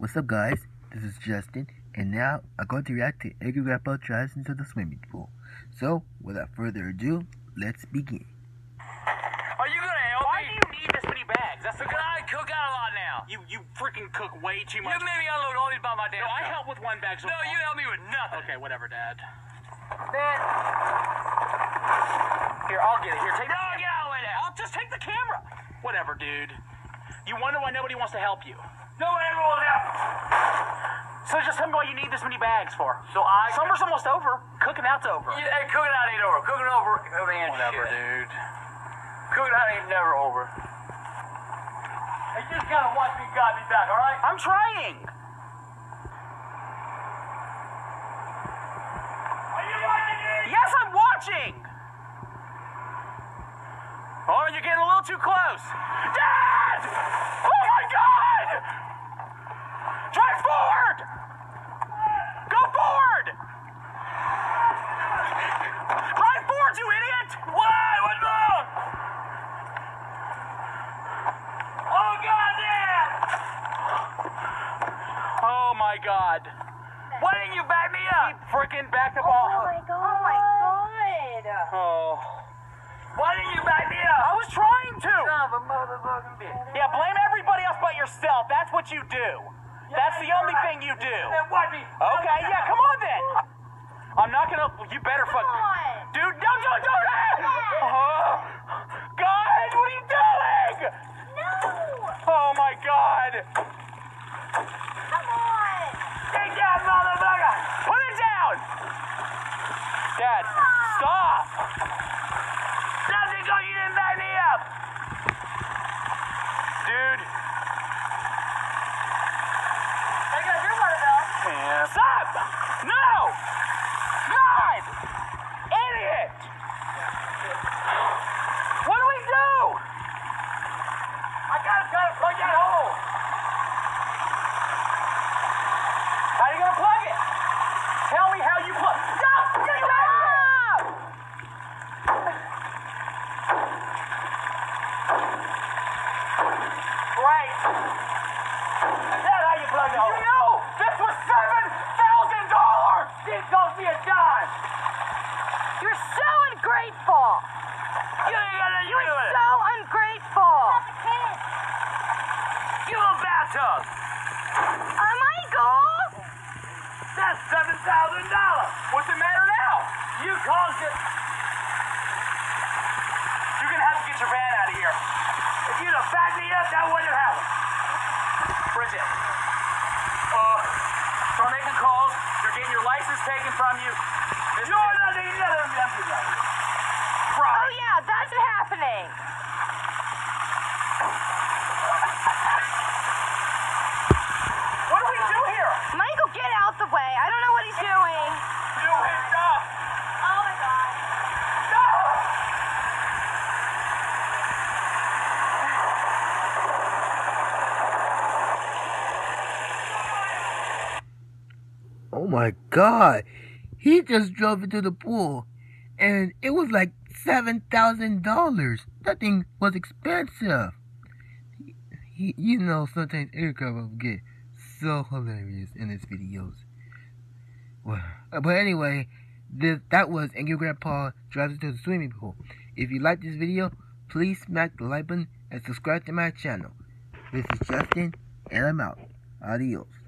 What's up guys, this is Justin, and now I'm going to react to Angry Grandpa tries into the swimming pool. So, without further ado, let's begin. Are you gonna help Why me? do you need this many bags? That's the Because I cook out a lot now. You you freaking cook way too much. You made me unload all these by my damn no, I help with one bag. So No, you help me with nothing. Okay, whatever, Dad. Man. Here, I'll get it. Here, take No, the camera. get out of the way now. I'll just take the camera. Whatever, dude. You wonder why nobody wants to help you. No one ever will help. So just tell me what you need this many bags for. So I. Summer's almost over. Cooking out's over. Yeah, hey, cooking out ain't over. Cooking over, it ain't Whatever, shit. dude. Cooking out ain't never over. Hey, just kind of watch me guide me back, all right? I'm trying. Are you watching me? Yes, I'm watching. Oh, you're getting a little too close. Dad! Oh my God! Drive forward! Go forward! Drive forward, you idiot! Why? What's wrong? Oh, God, Dad! Oh my God! Why didn't you back me up? Freaking back the Oh ball. my god. Oh my god. Oh, Why didn't you back me up? I was trying to. Son of a motherfucking bitch. Yeah, blame everybody else but yourself. That's what you do. That's the only thing you do. Then watch me. Okay, yeah, come on then. I'm not gonna. You better fuck. Come on. Dude, don't do it, don't do it! Oh, God, what are you doing? No. Oh my God. Come on. Take that motherfucker. Put it down. Dad, stop. That's because you didn't back me up. Dude. I got your water bill. Yeah. Stop! No! God! Idiot! What do we do? I gotta to plug that hole. How are you gonna plug it? Tell me how you plug. Stop! Stop! Right. That's how you plug the hole. You know this was seven thousand dollars. This cost me a dime. You're so ungrateful. You ain't got nothing to do with it. So ungrateful. You a bathtub. Uh, Michael. That's seven thousand dollars. What's the matter now? You caused it. You're gonna have to get your van out of here. If you'd have backed me up, that wouldn't have happened. Bridget. Uh, start making calls. You're getting your license taken from you. This You're nothing, nothing, nothing. Oh yeah, that's happening. What do we do here? Michael, get out the way. I don't know what he's doing. Do it stop. Oh my god. Oh my god, he just drove into the pool, and it was like $7,000. That thing was expensive. He, you know, sometimes will get so hilarious in his videos. Well, but anyway, this, that was Angry Grandpa drives into the swimming pool. If you like this video, please smack the like button and subscribe to my channel. This is Justin, and I'm out. Adios.